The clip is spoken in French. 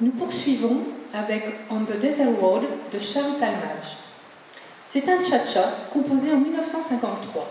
Nous poursuivons avec On the Desert Road de Charles Talmadge. C'est un cha-cha composé en 1953.